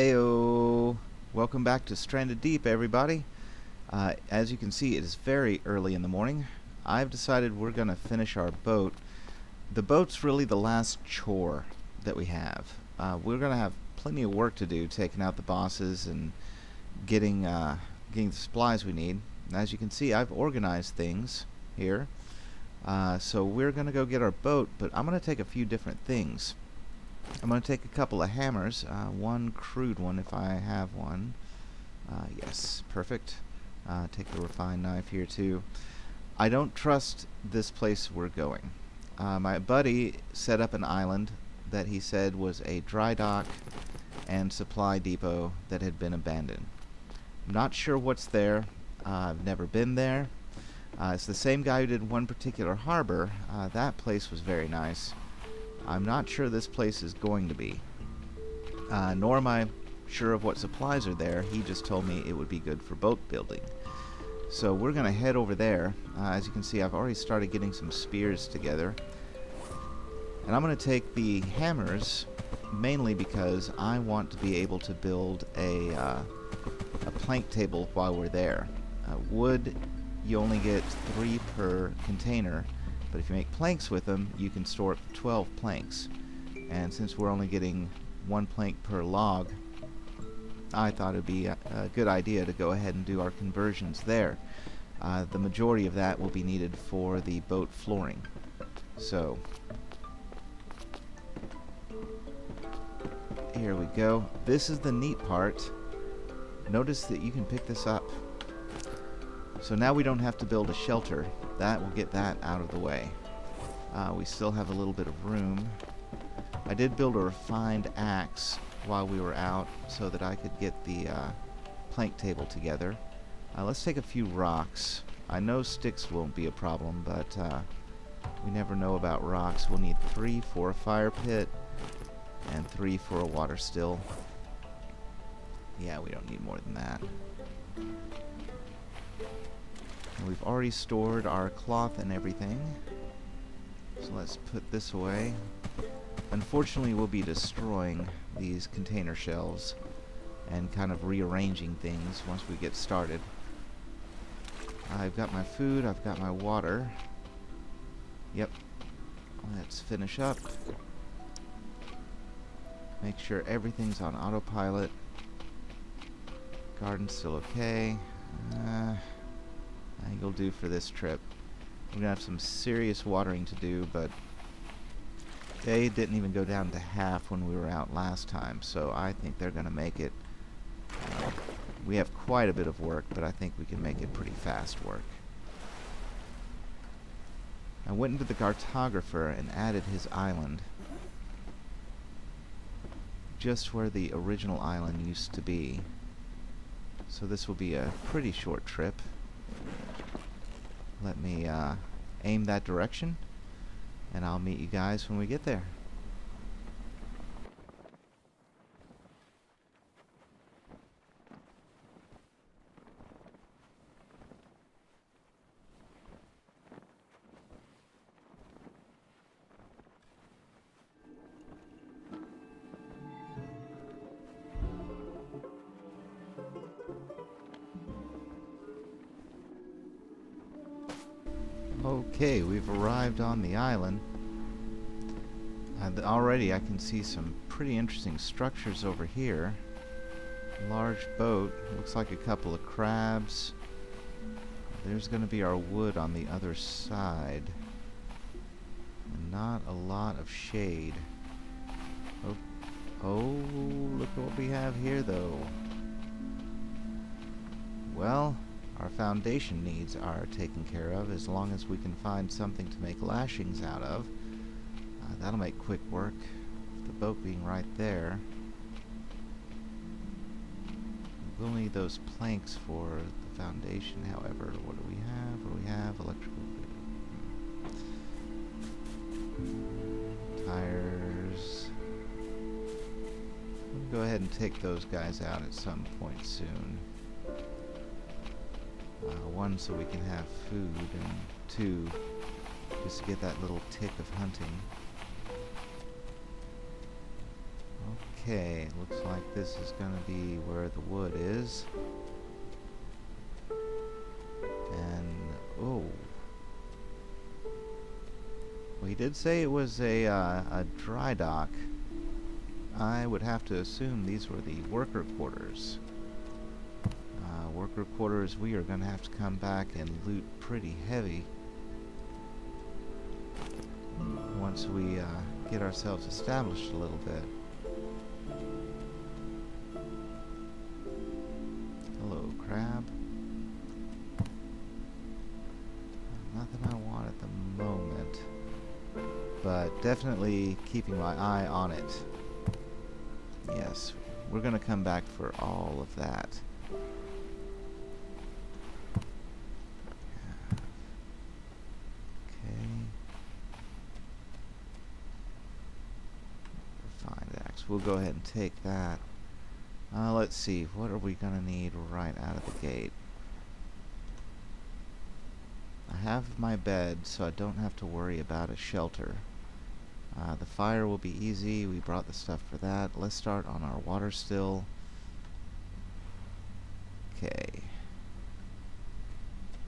Ayo! Welcome back to Stranded Deep, everybody. Uh, as you can see, it is very early in the morning. I've decided we're going to finish our boat. The boat's really the last chore that we have. Uh, we're going to have plenty of work to do, taking out the bosses and getting uh, getting the supplies we need. As you can see, I've organized things here. Uh, so we're going to go get our boat, but I'm going to take a few different things. I'm going to take a couple of hammers, uh, one crude one if I have one. Uh, yes, perfect. Uh, take the refined knife here too. I don't trust this place we're going. Uh, my buddy set up an island that he said was a dry dock and supply depot that had been abandoned. I'm not sure what's there. Uh, I've never been there. Uh, it's the same guy who did one particular harbor. That place was very nice. I'm not sure this place is going to be. Uh, nor am I sure of what supplies are there. He just told me it would be good for boat building. So we're going to head over there. Uh, as you can see, I've already started getting some spears together. And I'm going to take the hammers mainly because I want to be able to build a, uh, a plank table while we're there. Uh, wood, you only get three per container, but if you make planks with them, you can store up to 12 planks. And since we're only getting one plank per log, I thought it would be a, a, good idea to go ahead and do our conversions there. Uh, the majority of that will be needed for the boat flooring. So, here we go. This is the neat part. Notice that you can pick this up. So now we don't have to build a shelter. That will get that out of the way. Uh, we still have a little bit of room. I did build a refined axe while we were out so that I could get the uh, plank table together. Uh, let's take a few rocks. I know sticks won't be a problem, but uh, we never know about rocks. We'll need three for a fire pit and three for a water still. Yeah, we don't need more than that. We've already stored our cloth and everything. So let's put this away. Unfortunately, we'll be destroying these container shelves and kind of rearranging things once we get started. I've got my food, I've got my water. Yep. Let's finish up. Make sure everything's on autopilot. Garden's still okay. Uh, I think it'll do for this trip. We're going to have some serious watering to do, but they didn't even go down to half when we were out last time, so I think they're going to make it. Uh, we have quite a bit of work, but I think we can make it pretty fast work. I went into the cartographer and added his island just where the original island used to be. So this will be a pretty short trip. Let me uh, aim that direction, and I'll meet you guys when we get there. On the island. Uh, already I can see some pretty interesting structures over here. Large boat, looks like a couple of crabs. There's going to be our wood on the other side. And not a lot of shade. Oh, oh, look what we have here though. Well, our foundation needs are taken care of as long as we can find something to make lashings out of. Uh, that'll make quick work. The boat being right there. We'll need those planks for the foundation, however. What do we have? What do we have? Electrical... Tires... We'll go ahead and take those guys out at some point soon. Uh, one, so we can have food, and two, just to get that little tick of hunting. Okay, looks like this is gonna be where the wood is. And, oh. Well, he did say it was a, uh, a dry dock. I would have to assume these were the worker quarters. Worker quarters, we are gonna have to come back and loot pretty heavy. Once we, uh, get ourselves established a little bit. Hello, crab. Nothing I want at the moment, but definitely keeping my eye on it. Yes, we're going to come back for all of that. Axe. We'll go ahead and take that. Uh, let's see, what are we going to need right out of the gate? I have my bed, so I don't have to worry about a shelter. Uh, the fire will be easy. We brought the stuff for that. Let's start on our water still. Okay.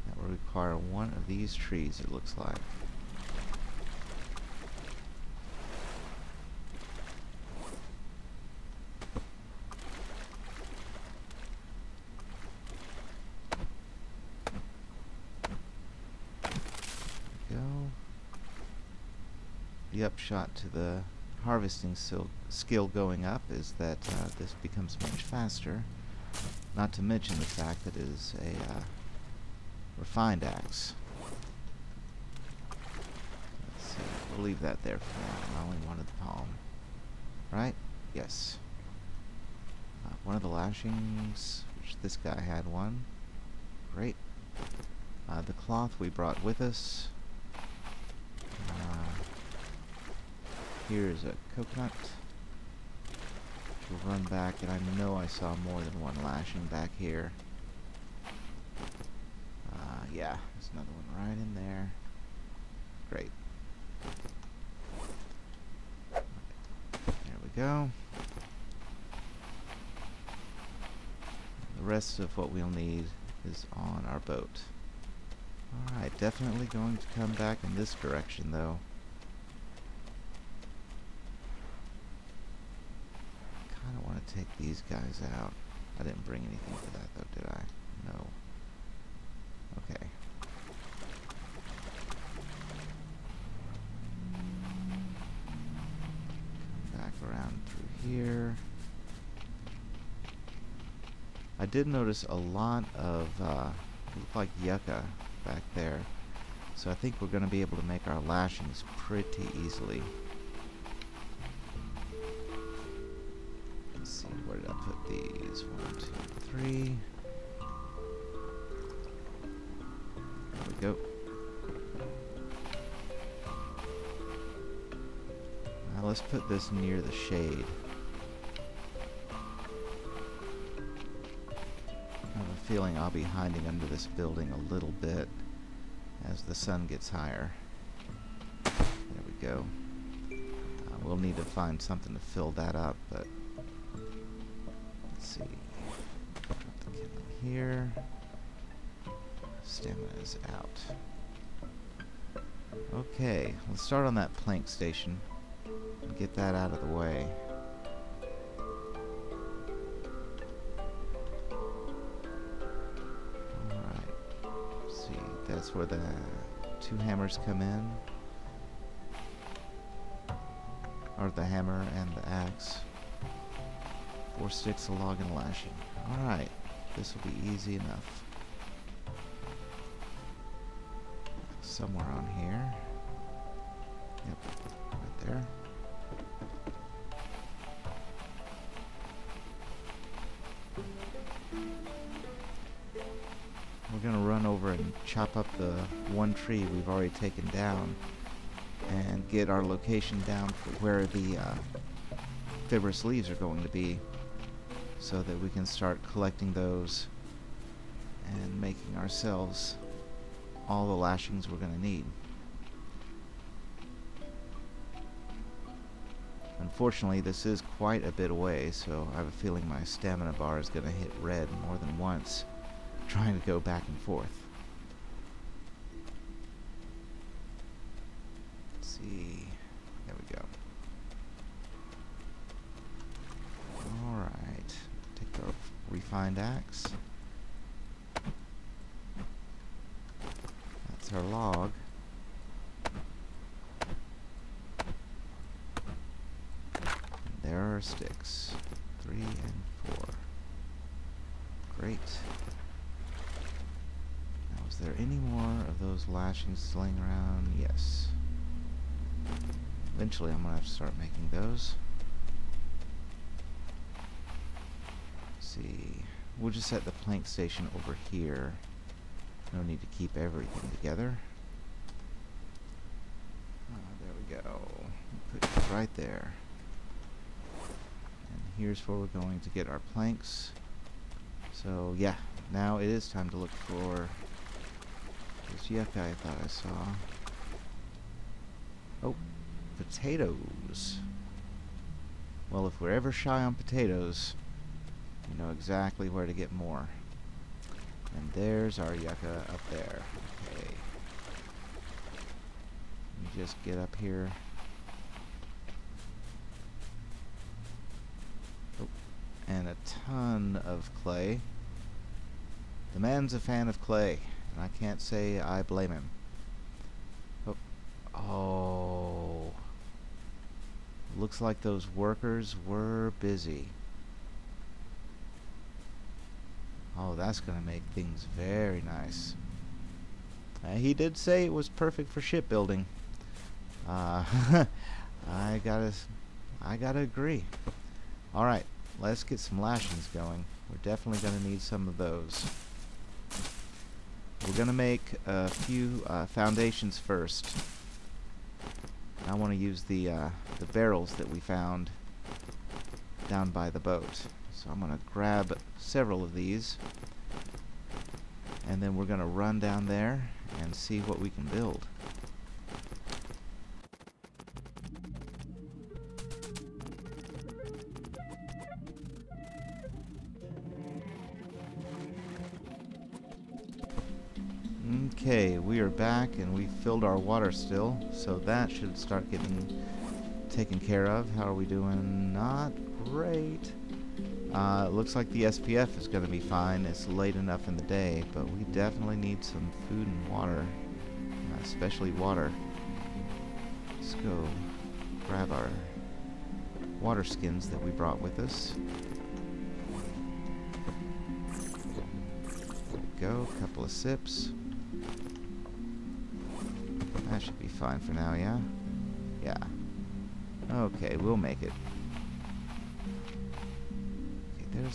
That will require one of these trees, it looks like. go. The upshot to the harvesting skill going up is that uh, this becomes much faster. Not to mention the fact that it is a uh, refined axe. Let's see. We'll leave that there for now. I only wanted the palm. Right? Yes. Uh, one of the lashings, which this guy had one. Great. Uh, the cloth we brought with us. Here's a coconut. We'll run back, and I know I saw more than one lashing back here. Uh, yeah, there's another one right in there. Great. There we go. The rest of what we'll need is on our boat. Alright, definitely going to come back in this direction though. Take these guys out. I didn't bring anything for that though, did I? No. Okay. Back around through here. I did notice a lot of, uh, look like yucca back there. So I think we're going to be able to make our lashings pretty easily. Three. There we go. Now let's put this near the shade. I have a feeling I'll be hiding under this building a little bit as the sun gets higher. There we go. Uh, we'll need to find something to fill that up, but here. Stamina is out. Okay, let's start on that plank station and get that out of the way. Alright. See, that's where the two hammers come in. Or the hammer and the axe. Four sticks, a log, and lashing. Alright. This will be easy enough. Somewhere on here. Yep, right there. We're gonna run over and chop up the one tree we've already taken down and get our location down for where the uh, fibrous leaves are going to be so that we can start collecting those and making ourselves all the lashings we're going to need. Unfortunately, this is quite a bit away, so I have a feeling my stamina bar is going to hit red more than once, trying to go back and forth. Let's see. There we go. Alright. Take our refined axe. That's our log. There are sticks. Three and four. Great. Now, is there any more of those lashings laying around? Yes. Eventually, I'm going to have to start making those. Let's see. We'll just set the plank station over here. No need to keep everything together. Ah, there we go. Put it right there And here's where we're going to get our planks. So yeah, now it is time to look for this yucca I thought I saw. Oh, potatoes. Well, if we're ever shy on potatoes, you know exactly where to get more. And there's our yucca up there. Okay. Let me just get up here. Oh, and a ton of clay. The man's a fan of clay, and I can't say I blame him. Oh, oh. Looks like those workers were busy. Oh, that's going to make things very nice. Uh, he did say it was perfect for shipbuilding. Uh, I gotta, I gotta agree. All right, Let's get some lashings going. We're definitely going to need some of those. We're going to make a few uh, foundations first. I want to use the, uh, the barrels that we found down by the boat. So I'm going to grab several of these. And then we're going to run down there and see what we can build. Okay, we are back and we filled our water still, so that should start getting taken care of. How are we doing? Not great. Uh, it looks like the SPF is going to be fine. It's late enough in the day, but we definitely need some food and water, uh, especially water. Let's go grab our water skins that we brought with us. Go, couple of sips. That should be fine for now, yeah? Yeah. Okay, we'll make it.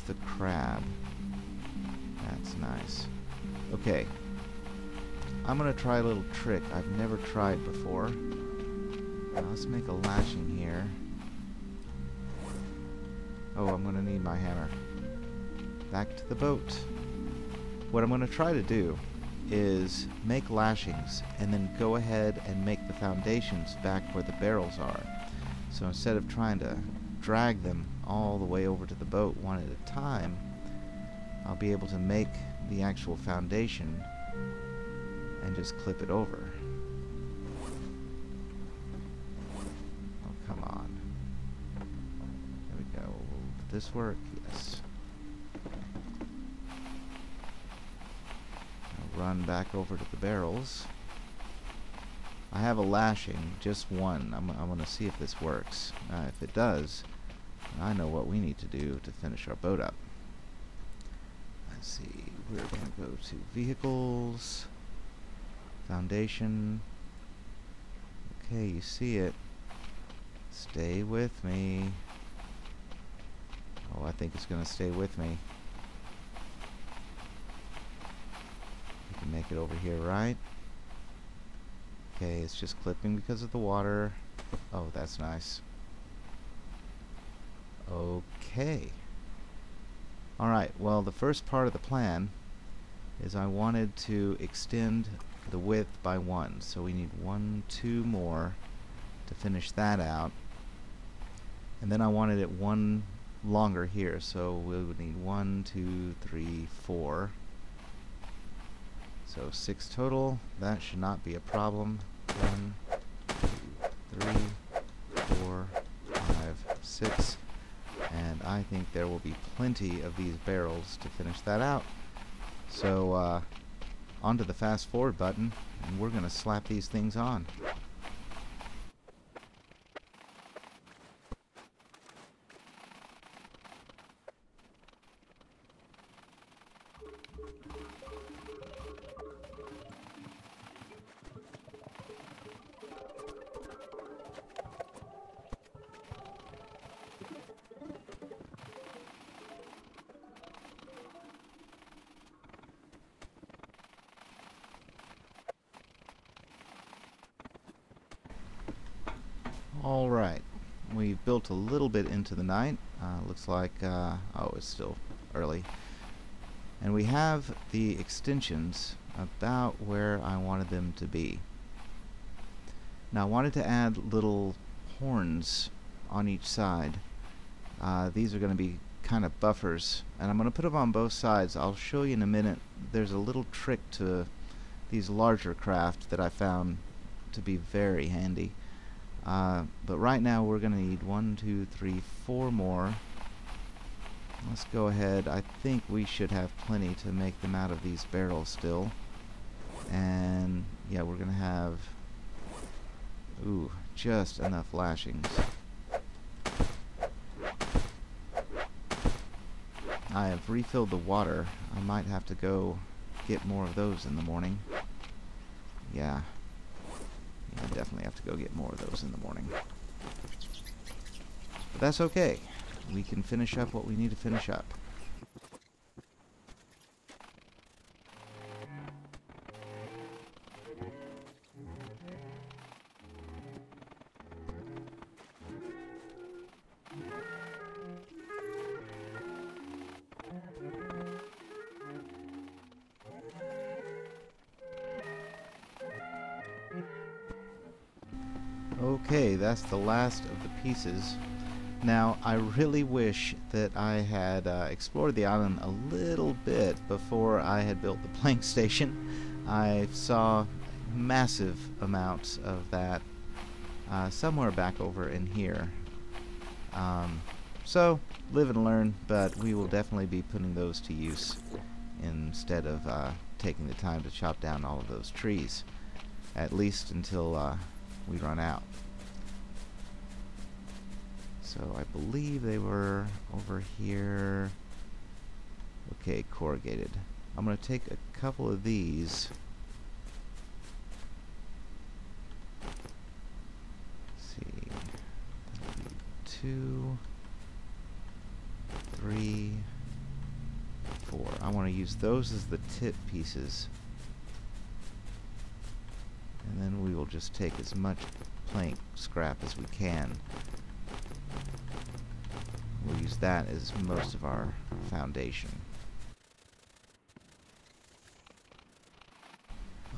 The crab. That's nice. Okay. I'm gonna try a little trick I've never tried before. Now let's make a lashing here. Oh, I'm gonna need my hammer. Back to the boat. What I'm gonna try to do is make lashings and then go ahead and make the foundations back where the barrels are. So instead of trying to drag them all the way over to the boat one at a time, I'll be able to make the actual foundation and just clip it over. Oh, come on. There we go. Did this work? Yes. run back over to the barrels. I have a lashing, just one. I'm, I'm going to see if this works. Uh, if it does, I know what we need to do to finish our boat up. Let's see, we're going to go to vehicles, foundation. Okay, you see it. Stay with me. Oh, I think it's going to stay with me. We can make it over here, right? Okay, it's just clipping because of the water. Oh, that's nice. Okay. Alright, well the first part of the plan is I wanted to extend the width by one. So we need one, two more to finish that out. And then I wanted it one longer here, so we would need one, two, three, four. So six total. That should not be a problem. One, two, three, four, five, six. And I think there will be plenty of these barrels to finish that out. So, uh, onto the fast forward button, and we're going to slap these things on. All right, we've built a little bit into the night. Uh, looks like, uh, oh, it's still early. And we have the extensions about where I wanted them to be. Now I wanted to add little horns on each side. Uh, these are going to be kind of buffers and I'm going to put them on both sides. I'll show you in a minute. There's a little trick to these larger craft that I found to be very handy. Uh, but right now we're going to need one, two, three, four more. Let's go ahead. I think we should have plenty to make them out of these barrels still. And yeah, we're going to have, ooh, just enough lashings. I have refilled the water. I might have to go get more of those in the morning. Yeah, I definitely have to go get more of those in the morning. But that's okay. We can finish up what we need to finish up. The last of the pieces. Now, I really wish that I had uh, explored the island a little bit before I had built the plank station. I saw massive amounts of that uh, somewhere back over in here. Um, so, live and learn, but we will definitely be putting those to use instead of uh, taking the time to chop down all of those trees. At least until uh, we run out. So I believe they were over here. Okay, corrugated. I'm going to take a couple of these. Let's see. Two, three, four. I want to use those as the tip pieces and then we will just take as much plank scrap as we can. We'll use that as most of our foundation.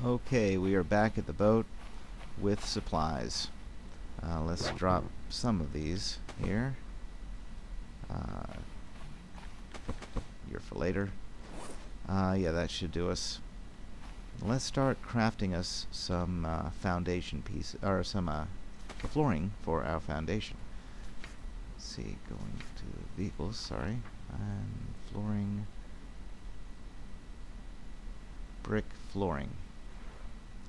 Okay, we are back at the boat with supplies. Uh, let's drop some of these here. Uh, here for later. Uh, yeah, that should do us let's start crafting us some uh, foundation piece or some uh, flooring for our foundation. Let's see, going to vehicles, sorry, and flooring, brick flooring.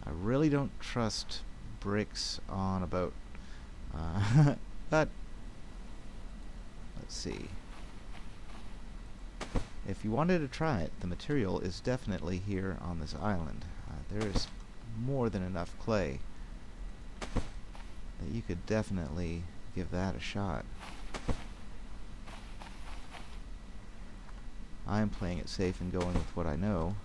I really don't trust bricks on a boat, uh, but let's see. If you wanted to try it, the material is definitely here on this island. Uh, there is more than enough clay that you could definitely give that a shot. I am playing it safe and going with what I know.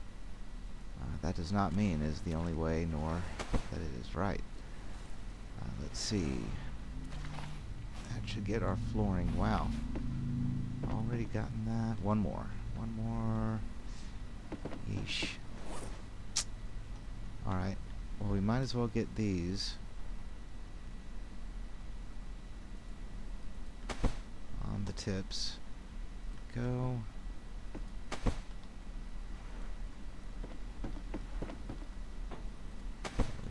Uh, that does not mean is the only way, nor that it is right. Uh, let's see. That should get our flooring. Wow. Already gotten that. One more. One more. Yeesh. Alright. Well, we might as well get these. Tips. Go. There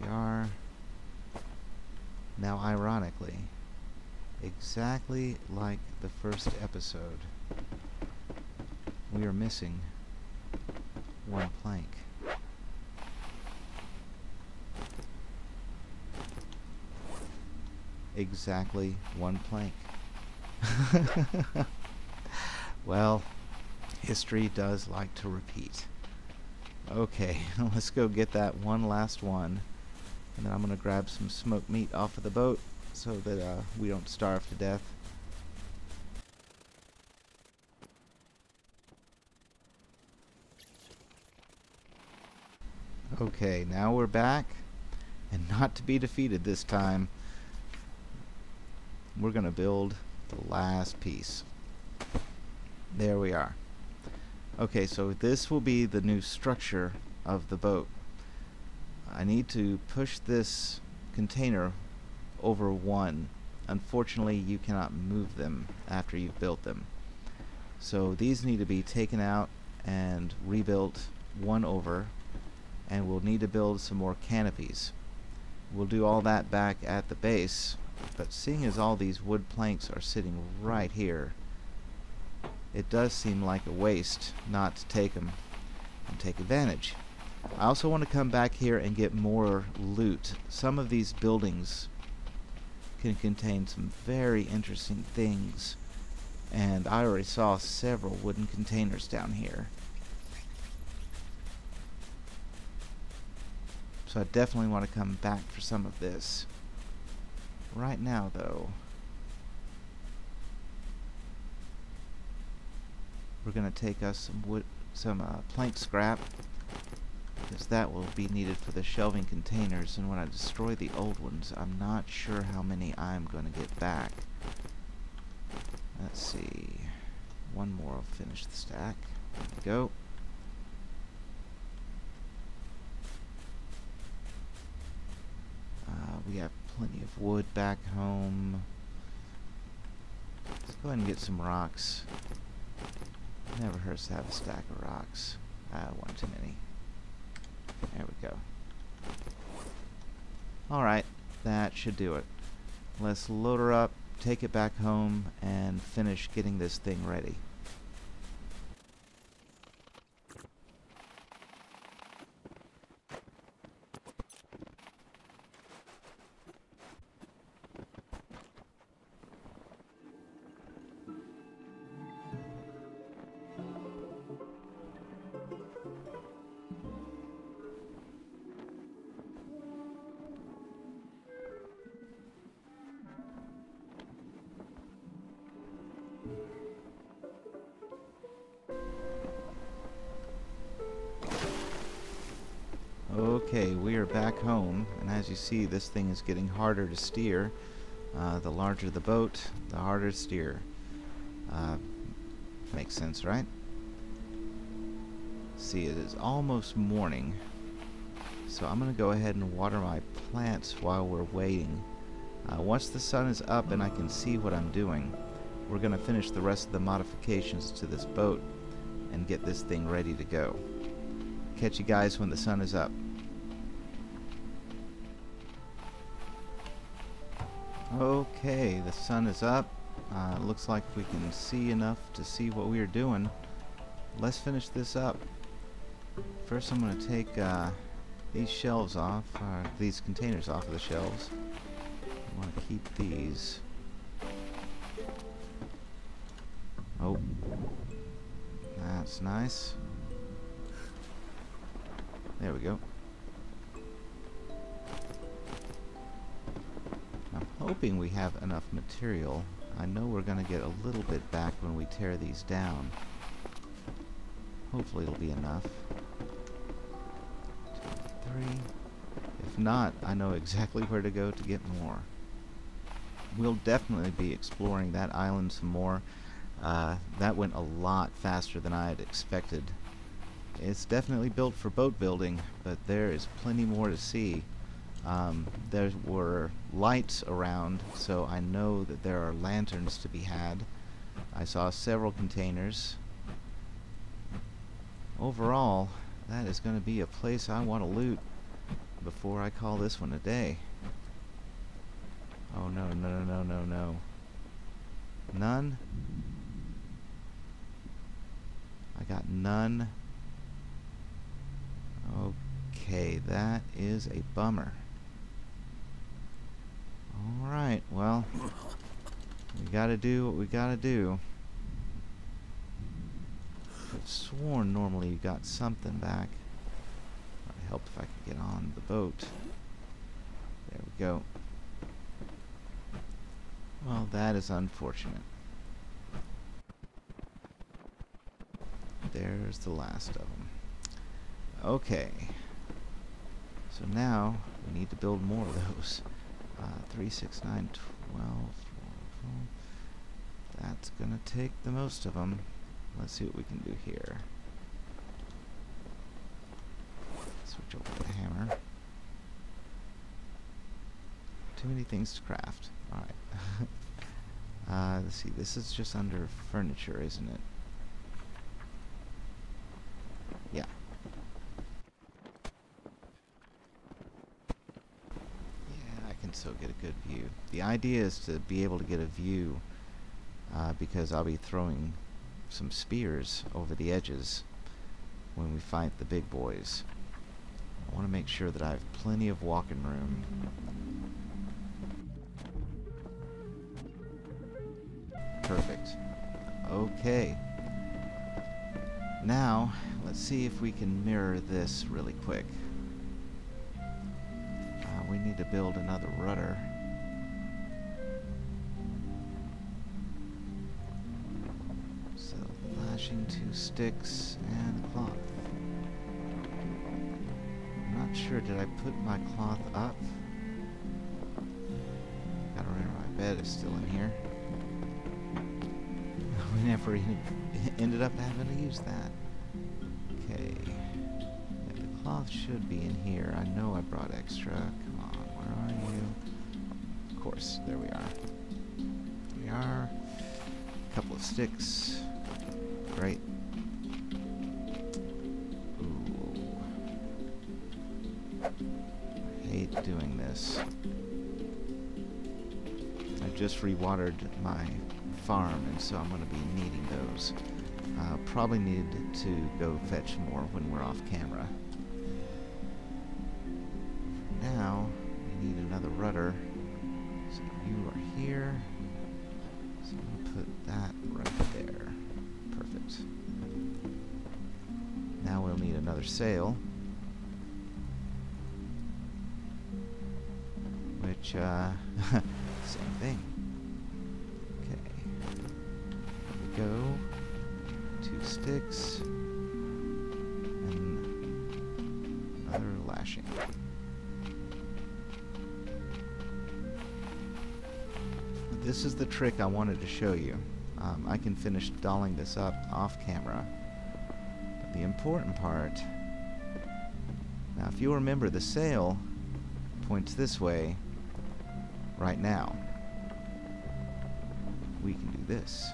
we are. Now, ironically, exactly like the first episode, we are missing one plank. Exactly one plank. well, history does like to repeat. Okay, let's go get that one last one. And then I'm going to grab some smoked meat off of the boat so that uh, we don't starve to death. Okay, now we're back. And not to be defeated this time. We're going to build the last piece. There we are. Okay, so this will be the new structure of the boat. I need to push this container over one. Unfortunately, you cannot move them after you've built them. So these need to be taken out and rebuilt one over and we'll need to build some more canopies. We'll do all that back at the base but seeing as all these wood planks are sitting right here it does seem like a waste not to take them and take advantage. I also want to come back here and get more loot. Some of these buildings can contain some very interesting things and I already saw several wooden containers down here. So I definitely want to come back for some of this. Right now, though, we're going to take us some wood, some uh, plank scrap, because that will be needed for the shelving containers. And when I destroy the old ones, I'm not sure how many I'm going to get back. Let's see. One more will finish the stack. There we go. Uh, we have plenty of wood back home. Let's go ahead and get some rocks. Never hurts to have a stack of rocks. Ah, one too many. There we go. Alright, that should do it. Let's load her up, take it back home, and finish getting this thing ready. As you see, this thing is getting harder to steer. Uh, the larger the boat, the harder to steer. Uh, makes sense, right? See, it is almost morning, so I'm going to go ahead and water my plants while we're waiting. Uh, once the sun is up and I can see what I'm doing, we're going to finish the rest of the modifications to this boat and get this thing ready to go. Catch you guys when the sun is up. Okay, the sun is up. Uh, looks like we can see enough to see what we are doing. Let's finish this up. First I'm going to take uh, these shelves off, or these containers off of the shelves. I want to keep these. Oh, that's nice. There we go. Hoping we have enough material. I know we're going to get a little bit back when we tear these down. Hopefully it'll be enough. Two, three. If not, I know exactly where to go to get more. We'll definitely be exploring that island some more. Uh, that went a lot faster than I had expected. It's definitely built for boat building, but there is plenty more to see. Um, there were lights around, so I know that there are lanterns to be had. I saw several containers. Overall, that is going to be a place I want to loot before I call this one a day. Oh no, no, no, no, no, no. None? I got none. Okay, that is a bummer. Alright, well, we gotta do what we gotta do. I've sworn normally you got something back. Might help if I could get on the boat. There we go. Well, that is unfortunate. There's the last of them. Okay. So now we need to build more of those. Uh, 3, 6, 9, 12, 12. That's going to take the most of them. Let's see what we can do here. Switch over to the hammer. Too many things to craft. Alright. uh, let's see, this is just under furniture, isn't it? Yeah. Still get a good view. The idea is to be able to get a view uh, because I'll be throwing some spears over the edges when we fight the big boys. I want to make sure that I have plenty of walking room. Perfect. Okay. Now, let's see if we can mirror this really quick. Need to build another rudder. So, lashing two sticks and cloth. I'm not sure, did I put my cloth up? Gotta remember my bed is still in here. We never even ended up having to use that. Okay. Yeah, the cloth should be in here. I know I brought extra. Course, there we are. There we are. A couple of sticks. Great. Ooh. I hate doing this. I just rewatered my farm, and so I'm going to be needing those. Uh, probably need to go fetch more when we're off camera. Now, we need another rudder. Here. So I'm to put that right there. Perfect. Now we'll need another sail. Which, uh, trick I wanted to show you. Um, I can finish dolling this up off camera. But the important part... Now if you remember, the sail points this way right now. We can do this.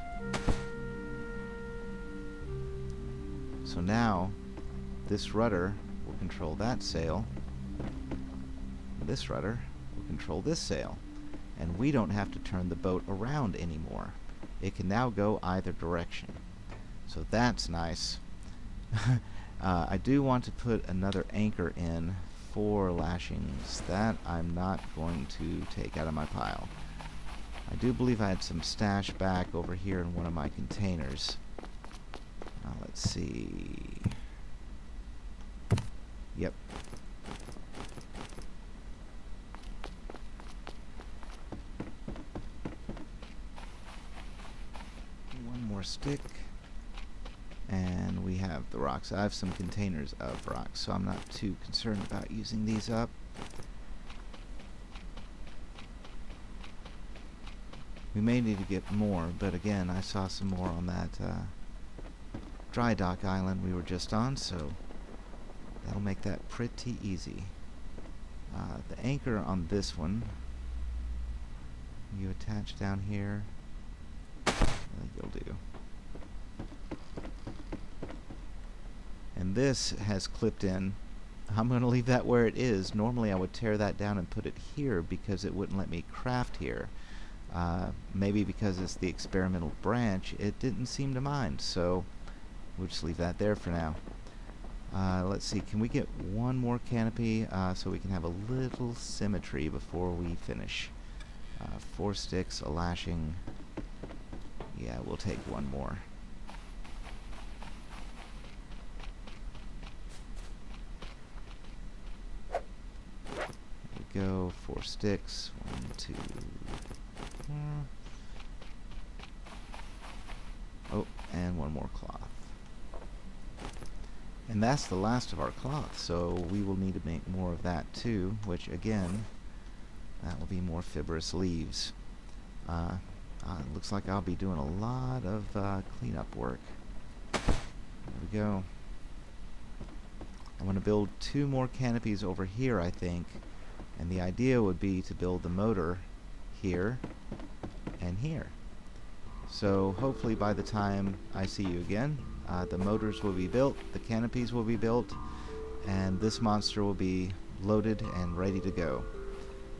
So now, this rudder will control that sail. This rudder will control this sail. And we don't have to turn the boat around anymore. It can now go either direction. So that's nice. uh, I do want to put another anchor in for lashings. That I'm not going to take out of my pile. I do believe I had some stash back over here in one of my containers. Let's see. Yep. One more stick. And we have the rocks. I have some containers of rocks, so I'm not too concerned about using these up. We may need to get more, but again, I saw some more on that uh, dry dock island we were just on, so that'll make that pretty easy. Uh, the anchor on this one, you attach down here. You'll do. This has clipped in. I'm going to leave that where it is. Normally I would tear that down and put it here because it wouldn't let me craft here. Uh, maybe because it's the experimental branch, it didn't seem to mind, so we'll just leave that there for now. Uh, let's see, can we get one more canopy uh, so we can have a little symmetry before we finish? Uh, four sticks, a lashing. Yeah, we'll take one more. Go, four sticks. One, two. Hmm. Oh, and one more cloth. And that's the last of our cloth, so we will need to make more of that too, which again, that will be more fibrous leaves. Uh, uh, looks like I'll be doing a lot of uh, cleanup work. There we go. I want to build two more canopies over here, I think. And the idea would be to build the motor here and here. So hopefully by the time I see you again, uh, the motors will be built, the canopies will be built, and this monster will be loaded and ready to go.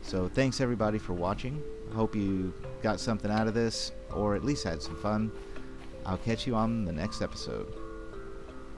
So thanks everybody for watching. Hope you got something out of this, or at least had some fun. I'll catch you on the next episode.